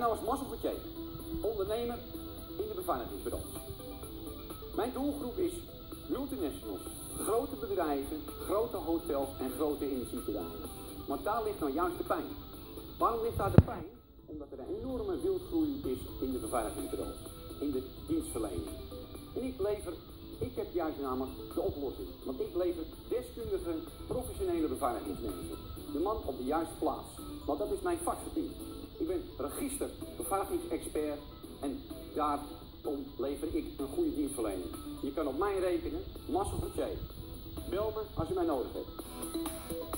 naam is Marcel ondernemer in de beveiligingsbranche. Mijn doelgroep is multinationals, grote bedrijven, grote hotels en grote energiebedrijven. Want daar ligt nou juist de pijn. Waarom ligt daar de pijn? Omdat er een enorme wildgroei is in de beveiligingsbranche, in de dienstverlening. En ik lever, ik heb juist namelijk de oplossing. Want ik lever deskundige, professionele beveiligingsmensen. De man op de juiste plaats. Want dat is mijn vakgebied. Ben register beveiligingsexpert en daarom lever ik een goede dienstverlening. Je kan op mij rekenen, Marcel Vertier. Bel me als je mij nodig hebt.